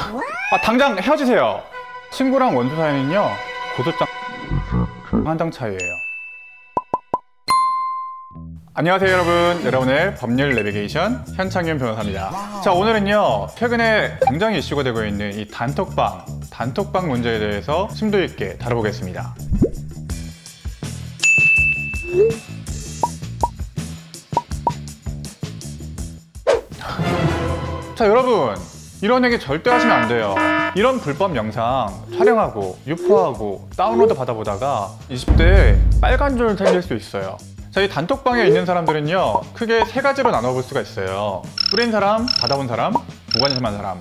아, 당장 헤어지세요. 친구랑 원수 사이는요, 고소장 한 장 차이예요. 안녕하세요 여러분 여러분의 법률 내비게이션 현창윤 변호사입니다 자 오늘은요 최근에 굉장히 이슈가 되고 있는 이 단톡방 단톡방 문제에 대해서 심도 있게 다뤄보겠습니다 자 여러분 이런 얘기 절대 하시면 안 돼요. 이런 불법 영상 촬영하고 유포하고 다운로드 받아보다가 20대에 빨간 줄 생길 수 있어요. 자, 이 단톡방에 있는 사람들은요 크게 세 가지로 나눠볼 수가 있어요. 뿌린 사람, 받아본 사람, 무관심한 사람.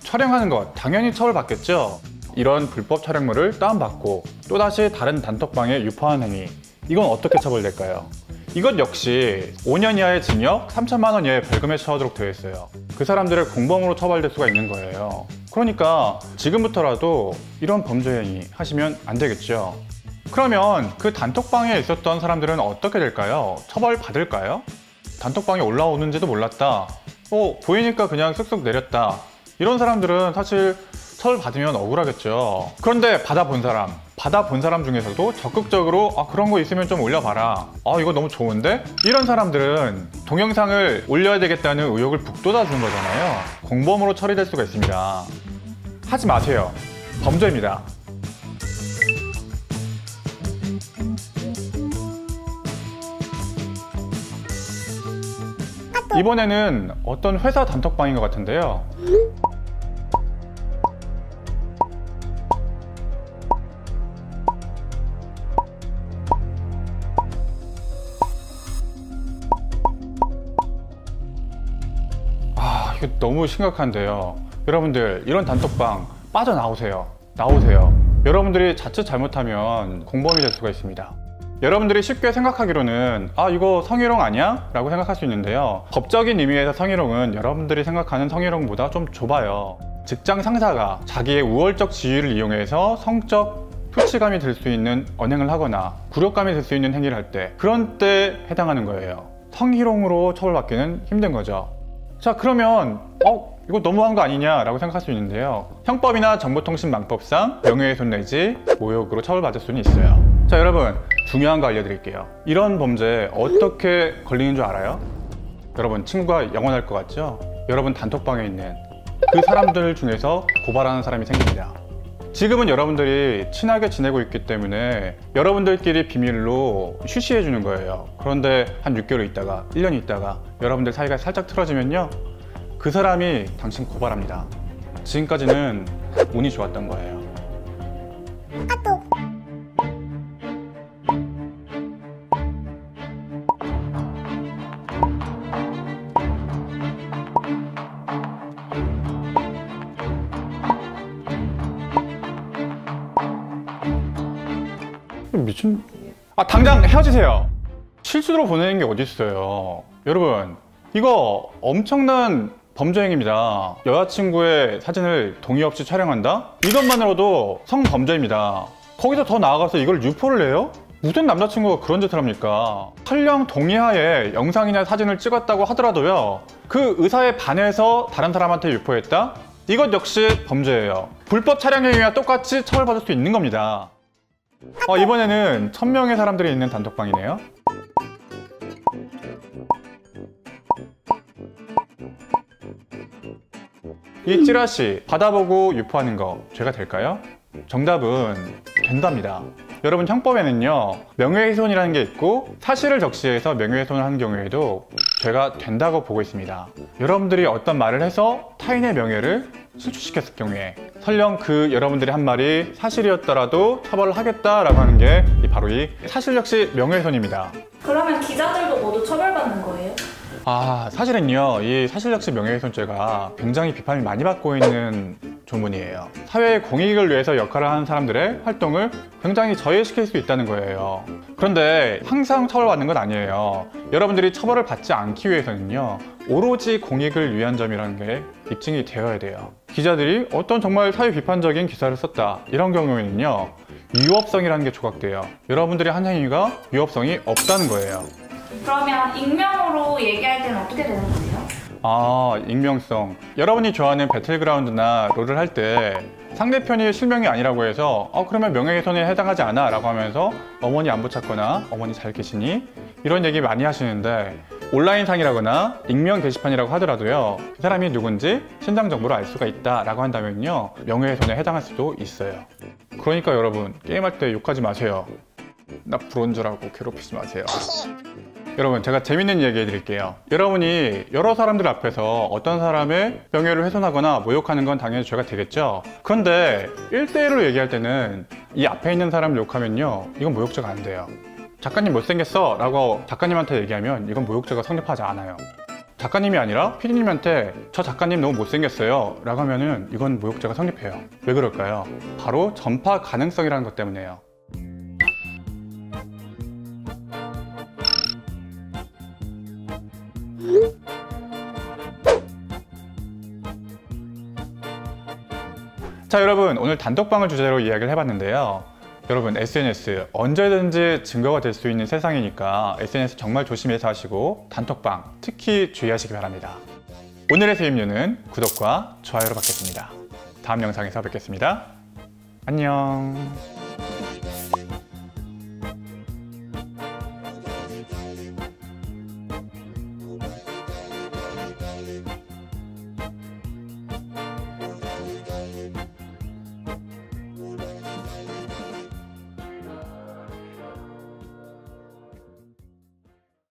촬영하는 것 당연히 처벌받겠죠? 이런 불법 촬영물을 다운받고 또다시 다른 단톡방에 유포하는 행위 이건 어떻게 처벌될까요? 이것 역시 5년 이하의 징역, 3천만 원 이하의 벌금에 처하도록 되어 있어요. 그 사람들을 공범으로 처벌될 수가 있는 거예요. 그러니까 지금부터라도 이런 범죄 행위 하시면 안 되겠죠. 그러면 그 단톡방에 있었던 사람들은 어떻게 될까요? 처벌 받을까요? 단톡방에 올라오는지도 몰랐다. 어, 보이니까 그냥 쓱쓱 내렸다. 이런 사람들은 사실 처벌 받으면 억울하겠죠. 그런데 받아본 사람, 받아본 사람 중에서도 적극적으로 아 그런 거 있으면 좀 올려봐라. 아 이거 너무 좋은데? 이런 사람들은 동영상을 올려야 되겠다는 의욕을 북돋아 준 거잖아요. 공범으로 처리될 수가 있습니다. 하지 마세요. 범죄입니다. 이번에는 어떤 회사 단톡방인 것 같은데요. 이거 너무 심각한데요. 여러분들, 이런 단톡방 빠져나오세요. 나오세요. 여러분들이 자칫 잘못하면 공범이 될 수가 있습니다. 여러분들이 쉽게 생각하기로는 아 이거 성희롱 아니야? 라고 생각할 수 있는데요 법적인 의미에서 성희롱은 여러분들이 생각하는 성희롱보다 좀 좁아요 직장 상사가 자기의 우월적 지위를 이용해서 성적 수치감이 들 수 있는 언행을 하거나 굴욕감이 들 수 있는 행위를 할 때 그런 때 해당하는 거예요 성희롱으로 처벌받기는 힘든 거죠 자 그러면 어 이거 너무한 거 아니냐 라고 생각할 수 있는데요 형법이나 정보통신망법상 명예훼손 내지 모욕으로 처벌받을 수는 있어요 자 여러분 중요한 거 알려드릴게요 이런 범죄 어떻게 걸리는 줄 알아요? 여러분 친구가 영원할 것 같죠? 여러분 단톡방에 있는 그 사람들 중에서 고발하는 사람이 생깁니다 지금은 여러분들이 친하게 지내고 있기 때문에 여러분들끼리 비밀로 쉬쉬해 주는 거예요. 그런데 한 6개월 있다가 1년 있다가 여러분들 사이가 살짝 틀어지면요 그 사람이 당신 고발합니다. 지금까지는 운이 좋았던 거예요 미친 아 당장 헤어지세요 실수로 보내는 게 어디 있어요 여러분 이거 엄청난 범죄 행위입니다 여자친구의 사진을 동의 없이 촬영한다? 이것만으로도 성범죄입니다 거기서 더 나아가서 이걸 유포를 해요? 무슨 남자친구가 그런 짓을 합니까? 설령 동의하에 영상이나 사진을 찍었다고 하더라도요 그 의사에 반해서 다른 사람한테 유포했다? 이것 역시 범죄예요 불법 촬영 행위와 똑같이 처벌받을 수 있는 겁니다 어, 이번에는 천명의 사람들이 있는 단톡방이네요 이 찌라시 받아보고 유포하는 거 죄가 될까요? 정답은 된답니다 여러분 형법에는요 명예훼손이라는 게 있고 사실을 적시해서 명예훼손을 한 경우에도 죄가 된다고 보고 있습니다 여러분들이 어떤 말을 해서 타인의 명예를 실추시켰을 경우에 설령 그 여러분들이 한 말이 사실이었더라도 처벌을 하겠다라고 하는 게 바로 이 사실 역시 명예훼손입니다 그러면 기자들도 모두 처벌받는 거예요? 아 사실은요 이 사실적시 명예훼손죄가 굉장히 비판을 많이 받고 있는 조문이에요. 사회의 공익을 위해서 역할을 하는 사람들의 활동을 굉장히 저해시킬 수 있다는 거예요. 그런데 항상 처벌받는 건 아니에요. 여러분들이 처벌을 받지 않기 위해서는요 오로지 공익을 위한 점이라는 게 입증이 되어야 돼요. 기자들이 어떤 정말 사회 비판적인 기사를 썼다 이런 경우에는요 위법성이라는 게 조각돼요. 여러분들이 한 행위가 위법성이 없다는 거예요. 그러면 익명으로 얘기할 때는 어떻게 되는 거예요? 아, 익명성. 여러분이 좋아하는 배틀그라운드나 롤을 할 때 상대편이 실명이 아니라고 해서 어 그러면 명예훼손에 해당하지 않아 라고 하면서 어머니 안 붙였거나 어머니 잘 계시니? 이런 얘기 많이 하시는데 온라인상이라거나 익명 게시판이라고 하더라도요 그 사람이 누군지 신상 정보를 알 수가 있다 라고 한다면요 명예훼손에 해당할 수도 있어요. 그러니까 여러분 게임할 때 욕하지 마세요. 나 브론즈라고 괴롭히지 마세요 여러분 제가 재밌는 이야기 해드릴게요. 여러분이 여러 사람들 앞에서 어떤 사람의 명예를 훼손하거나 모욕하는 건 당연히 죄가 되겠죠? 그런데 1대1로 얘기할 때는 이 앞에 있는 사람을 욕하면요 이건 모욕죄가 안 돼요 작가님 못생겼어? 라고 작가님한테 얘기하면 이건 모욕죄가 성립하지 않아요 작가님이 아니라 피디님한테 저 작가님 너무 못생겼어요. 라고 하면은 이건 모욕죄가 성립해요. 왜 그럴까요? 바로 전파 가능성이라는 것 때문에요 자 여러분 오늘 단톡방을 주제로 이야기를 해봤는데요. 여러분 SNS 언제든지 증거가 될 수 있는 세상이니까 SNS 정말 조심해서 하시고 단톡방 특히 주의하시기 바랍니다. 오늘의 수입료는 구독과 좋아요로 받겠습니다. 다음 영상에서 뵙겠습니다. 안녕